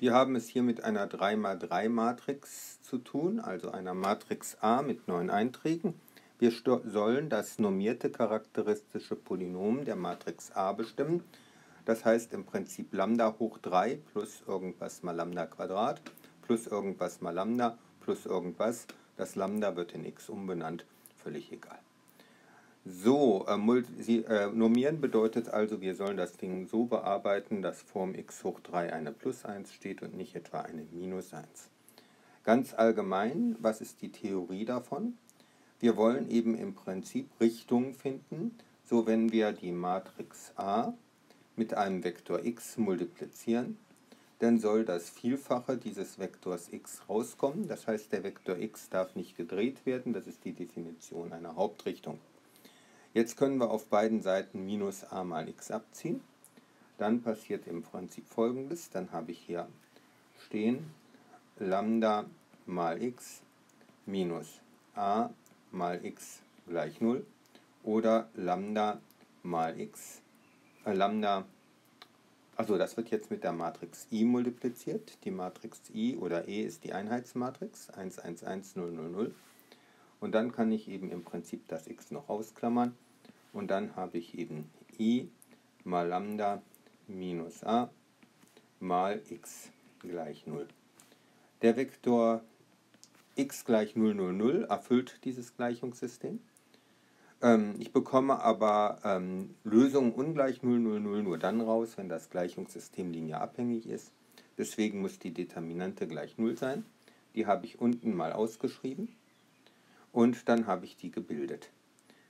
Wir haben es hier mit einer 3x3 Matrix zu tun, also einer Matrix A mit neun Einträgen. Wir sollen das normierte charakteristische Polynom der Matrix A bestimmen. Das heißt im Prinzip Lambda hoch 3 plus irgendwas mal Lambda Quadrat plus irgendwas mal Lambda plus irgendwas. Das Lambda wird in x umbenannt, völlig egal. So, äh, äh, normieren bedeutet also, wir sollen das Ding so bearbeiten, dass vorm x hoch 3 eine plus 1 steht und nicht etwa eine minus 1. Ganz allgemein, was ist die Theorie davon? Wir wollen eben im Prinzip Richtungen finden, so wenn wir die Matrix A mit einem Vektor x multiplizieren, dann soll das Vielfache dieses Vektors x rauskommen. Das heißt, der Vektor x darf nicht gedreht werden, das ist die Definition einer Hauptrichtung. Jetzt können wir auf beiden Seiten minus a mal x abziehen. Dann passiert im Prinzip folgendes. Dann habe ich hier stehen Lambda mal x minus a mal x gleich 0 oder Lambda mal x, äh, Lambda, also das wird jetzt mit der Matrix I multipliziert. Die Matrix I oder E ist die Einheitsmatrix 1, 1, 1, 0, 0, 0. Und dann kann ich eben im Prinzip das x noch ausklammern. Und dann habe ich eben i mal Lambda minus a mal x gleich 0. Der Vektor x gleich 0, 0, 0 erfüllt dieses Gleichungssystem. Ähm, ich bekomme aber ähm, Lösungen ungleich 0, 0, 0 nur dann raus, wenn das Gleichungssystem linearabhängig ist. Deswegen muss die Determinante gleich 0 sein. Die habe ich unten mal ausgeschrieben und dann habe ich die gebildet.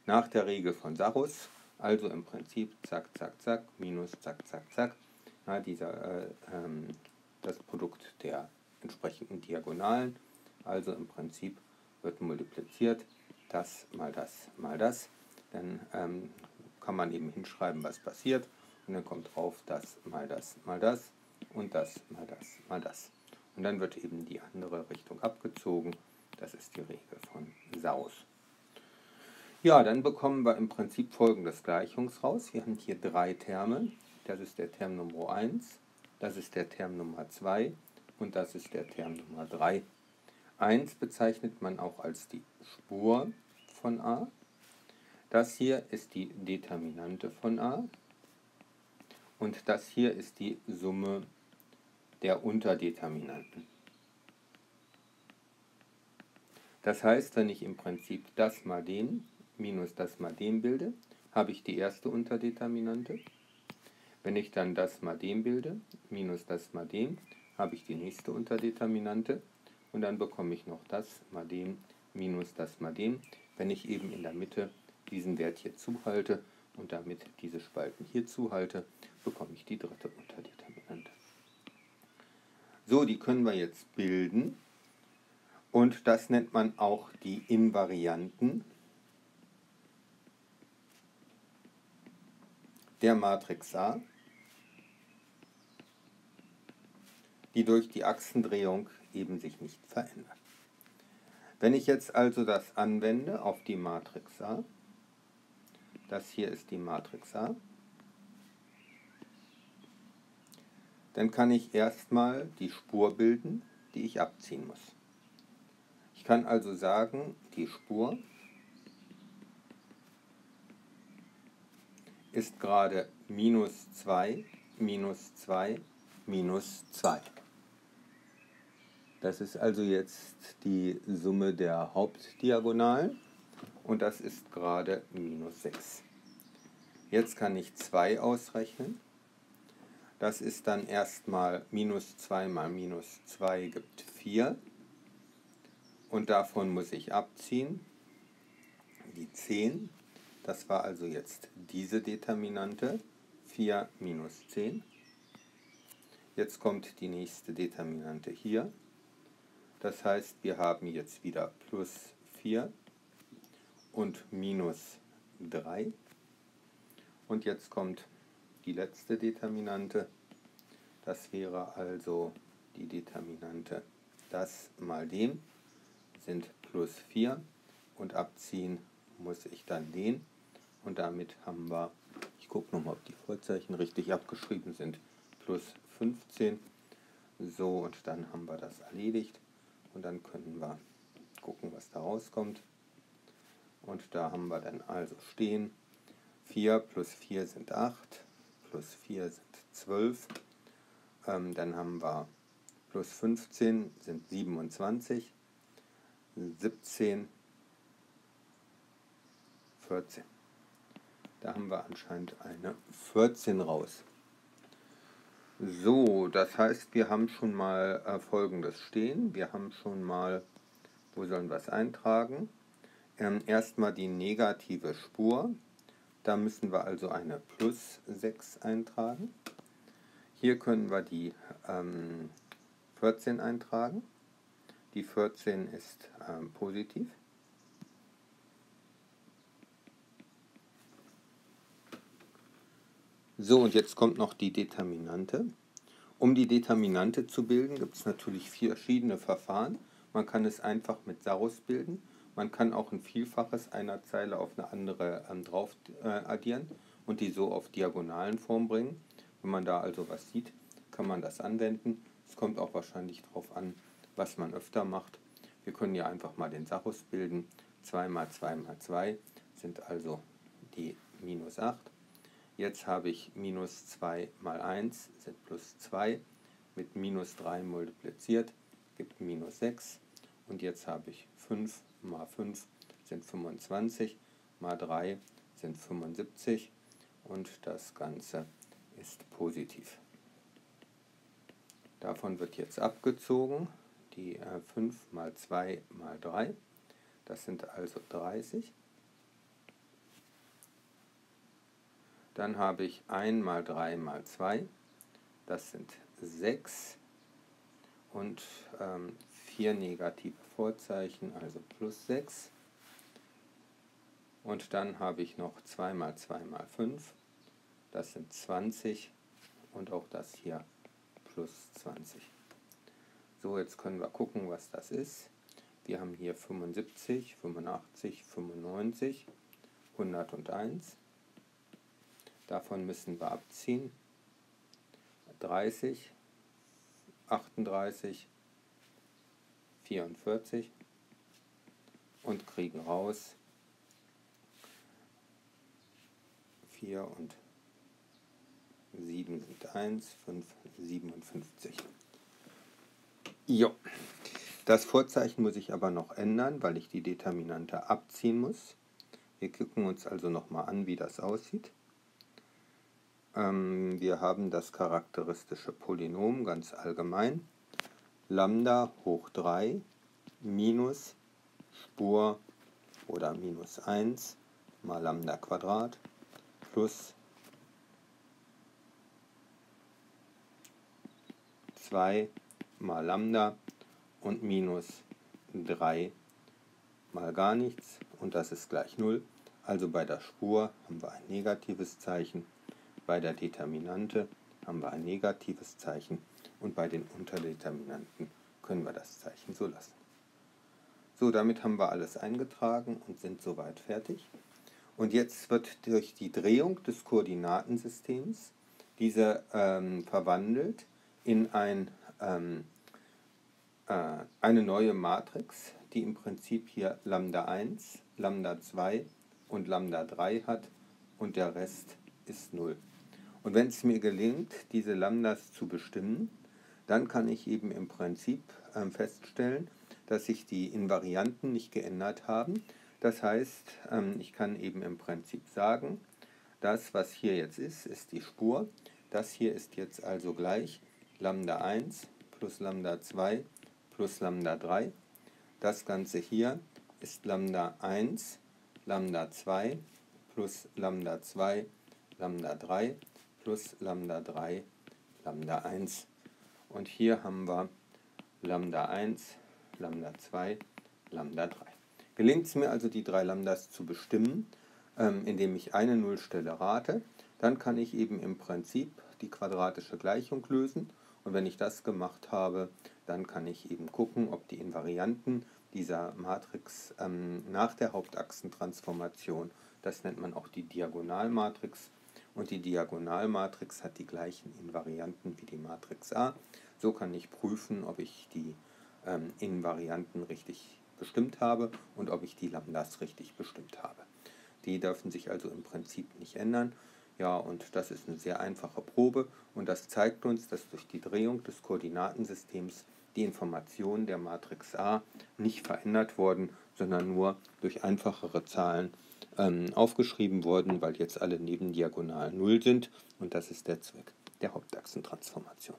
Nach der Regel von Sarus, also im Prinzip zack, zack, zack, minus zack, zack, zack, ja, dieser, äh, ähm, das Produkt der entsprechenden Diagonalen, also im Prinzip wird multipliziert, das mal das mal das, dann ähm, kann man eben hinschreiben, was passiert. Und dann kommt drauf das mal das mal das und das mal das mal das. Und dann wird eben die andere Richtung abgezogen das ist die Regel von Saus. Ja, dann bekommen wir im Prinzip folgendes Gleichungs raus. Wir haben hier drei Terme. Das ist der Term Nummer 1, das ist der Term Nummer 2 und das ist der Term Nummer 3. 1 bezeichnet man auch als die Spur von a. Das hier ist die Determinante von a. Und das hier ist die Summe der Unterdeterminanten. Das heißt, wenn ich im Prinzip das mal den minus das mal den bilde, habe ich die erste Unterdeterminante. Wenn ich dann das mal den bilde, minus das mal den, habe ich die nächste Unterdeterminante. Und dann bekomme ich noch das mal den minus das mal den, wenn ich eben in der Mitte diesen Wert hier zuhalte und damit diese Spalten hier zuhalte, bekomme ich die dritte Unterdeterminante. So, die können wir jetzt bilden. Und das nennt man auch die Invarianten der Matrix A, die durch die Achsendrehung eben sich nicht verändern. Wenn ich jetzt also das anwende auf die Matrix A, das hier ist die Matrix A, dann kann ich erstmal die Spur bilden, die ich abziehen muss kann also sagen, die Spur ist gerade minus 2, minus 2, minus 2. Das ist also jetzt die Summe der Hauptdiagonalen und das ist gerade minus 6. Jetzt kann ich 2 ausrechnen. Das ist dann erstmal minus 2 mal minus 2 gibt 4 und davon muss ich abziehen die 10. Das war also jetzt diese Determinante, 4 minus 10. Jetzt kommt die nächste Determinante hier. Das heißt, wir haben jetzt wieder plus 4 und minus 3. Und jetzt kommt die letzte Determinante. Das wäre also die Determinante das mal dem sind plus 4 und abziehen muss ich dann den und damit haben wir, ich gucke nochmal, ob die Vorzeichen richtig abgeschrieben sind, plus 15 So, und dann haben wir das erledigt. Und dann können wir gucken, was da rauskommt. Und da haben wir dann also stehen, 4 plus 4 sind 8, plus 4 sind 12. Ähm, dann haben wir plus 15 sind 27, 17, 14. Da haben wir anscheinend eine 14 raus. So, das heißt, wir haben schon mal äh, Folgendes stehen. Wir haben schon mal, wo sollen wir es eintragen? Ähm, erstmal die negative Spur. Da müssen wir also eine plus 6 eintragen. Hier können wir die ähm, 14 eintragen. Die 14 ist ähm, positiv. So, und jetzt kommt noch die Determinante. Um die Determinante zu bilden, gibt es natürlich verschiedene Verfahren. Man kann es einfach mit Sarus bilden. Man kann auch ein Vielfaches einer Zeile auf eine andere ähm, drauf äh, addieren und die so auf diagonalen Form bringen. Wenn man da also was sieht, kann man das anwenden. Es kommt auch wahrscheinlich darauf an, was man öfter macht. Wir können ja einfach mal den Sarus bilden. 2 mal 2 mal 2 sind also die minus 8. Jetzt habe ich minus 2 mal 1 sind plus 2, mit minus 3 multipliziert, gibt minus 6. Und jetzt habe ich 5 mal 5 sind 25, mal 3 sind 75 und das Ganze ist positiv. Davon wird jetzt abgezogen die 5 äh, mal 2 mal 3, das sind also 30. Dann habe ich 1 mal 3 mal 2, das sind 6 und ähm, 4 negative Vorzeichen, also plus 6. Und dann habe ich noch 2 mal 2 mal 5, das sind 20 und auch das hier plus 20. So, jetzt können wir gucken, was das ist. Wir haben hier 75, 85, 95, 101. Davon müssen wir abziehen 30, 38, 44 und kriegen raus 4 und 7 sind 1, 5, 57. Jo. Das Vorzeichen muss ich aber noch ändern, weil ich die Determinante abziehen muss. Wir gucken uns also nochmal an, wie das aussieht. Ähm, wir haben das charakteristische Polynom ganz allgemein. Lambda hoch 3 minus Spur oder minus 1 mal Lambda Quadrat plus 2 mal Lambda und minus 3 mal gar nichts und das ist gleich 0. Also bei der Spur haben wir ein negatives Zeichen bei der Determinante haben wir ein negatives Zeichen und bei den Unterdeterminanten können wir das Zeichen so lassen. So, damit haben wir alles eingetragen und sind soweit fertig. Und jetzt wird durch die Drehung des Koordinatensystems diese ähm, verwandelt in ein, ähm, äh, eine neue Matrix, die im Prinzip hier Lambda 1, Lambda 2 und Lambda 3 hat und der Rest ist 0. Und wenn es mir gelingt, diese Lambdas zu bestimmen, dann kann ich eben im Prinzip äh, feststellen, dass sich die Invarianten nicht geändert haben. Das heißt, ähm, ich kann eben im Prinzip sagen, das, was hier jetzt ist, ist die Spur. Das hier ist jetzt also gleich Lambda 1 plus Lambda 2 plus Lambda 3. Das Ganze hier ist Lambda 1, Lambda 2 plus Lambda 2, Lambda 3 plus Lambda 3, Lambda 1. Und hier haben wir Lambda 1, Lambda 2, Lambda 3. Gelingt es mir also, die drei Lambdas zu bestimmen, ähm, indem ich eine Nullstelle rate, dann kann ich eben im Prinzip die quadratische Gleichung lösen. Und wenn ich das gemacht habe, dann kann ich eben gucken, ob die Invarianten dieser Matrix ähm, nach der Hauptachsentransformation, das nennt man auch die Diagonalmatrix, und die Diagonalmatrix hat die gleichen Invarianten wie die Matrix A. So kann ich prüfen, ob ich die ähm, Invarianten richtig bestimmt habe und ob ich die Lambdas richtig bestimmt habe. Die dürfen sich also im Prinzip nicht ändern. Ja, und das ist eine sehr einfache Probe und das zeigt uns, dass durch die Drehung des Koordinatensystems die Informationen der Matrix A nicht verändert wurden, sondern nur durch einfachere Zahlen ähm, aufgeschrieben wurden, weil jetzt alle Nebendiagonalen 0 sind und das ist der Zweck der Hauptachsentransformation.